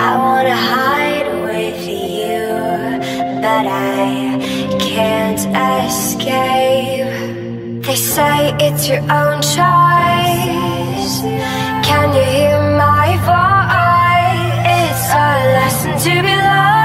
I wanna hide with you, but I can't escape. They say it's your own choice. Can you hear my voice? It's a lesson to be loved.